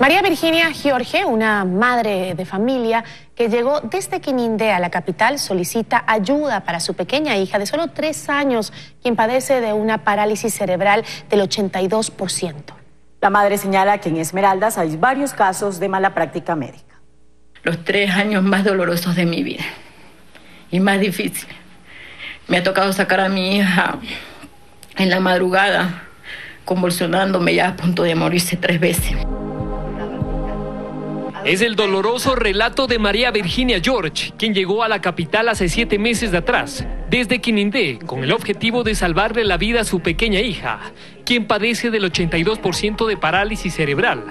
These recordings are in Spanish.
María Virginia Jorge, una madre de familia que llegó desde Quinindé a la capital, solicita ayuda para su pequeña hija de solo tres años, quien padece de una parálisis cerebral del 82%. La madre señala que en Esmeraldas hay varios casos de mala práctica médica. Los tres años más dolorosos de mi vida y más difíciles. Me ha tocado sacar a mi hija en la madrugada, convulsionándome ya a punto de morirse tres veces. Es el doloroso relato de María Virginia George, quien llegó a la capital hace siete meses de atrás, desde Quinindé, con el objetivo de salvarle la vida a su pequeña hija, quien padece del 82% de parálisis cerebral,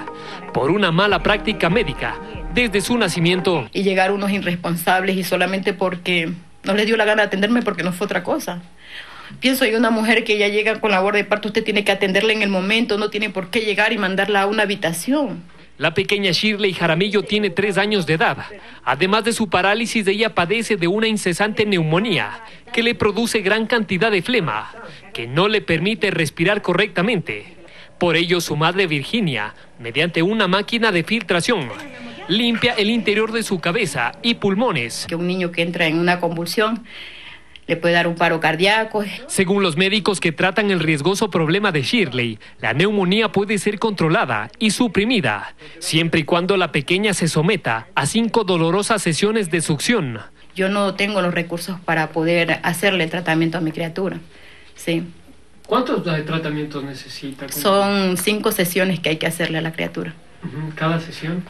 por una mala práctica médica desde su nacimiento. Y llegar unos irresponsables y solamente porque no les dio la gana de atenderme porque no fue otra cosa. Pienso yo una mujer que ya llega con la labor de parto, usted tiene que atenderla en el momento, no tiene por qué llegar y mandarla a una habitación. La pequeña Shirley Jaramillo tiene tres años de edad. Además de su parálisis, ella padece de una incesante neumonía que le produce gran cantidad de flema, que no le permite respirar correctamente. Por ello, su madre Virginia, mediante una máquina de filtración, limpia el interior de su cabeza y pulmones. Que un niño que entra en una convulsión le puede dar un paro cardíaco. Según los médicos que tratan el riesgoso problema de Shirley, la neumonía puede ser controlada y suprimida, siempre y cuando la pequeña se someta a cinco dolorosas sesiones de succión. Yo no tengo los recursos para poder hacerle tratamiento a mi criatura. Sí. ¿Cuántos tratamientos necesita? Son cinco sesiones que hay que hacerle a la criatura. ¿Cada sesión?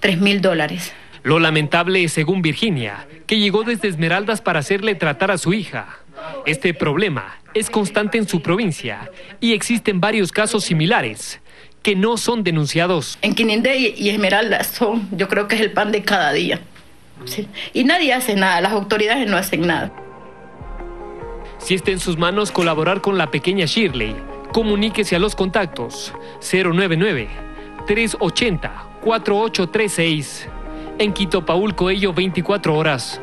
Tres mil dólares. Lo lamentable es, según Virginia, que llegó desde Esmeraldas para hacerle tratar a su hija. Este problema es constante en su provincia y existen varios casos similares que no son denunciados. En Quinindé y Esmeraldas son, yo creo que es el pan de cada día. Y nadie hace nada, las autoridades no hacen nada. Si está en sus manos colaborar con la pequeña Shirley, comuníquese a los contactos 099 380 4836 en Quito, Paul Coello, 24 horas.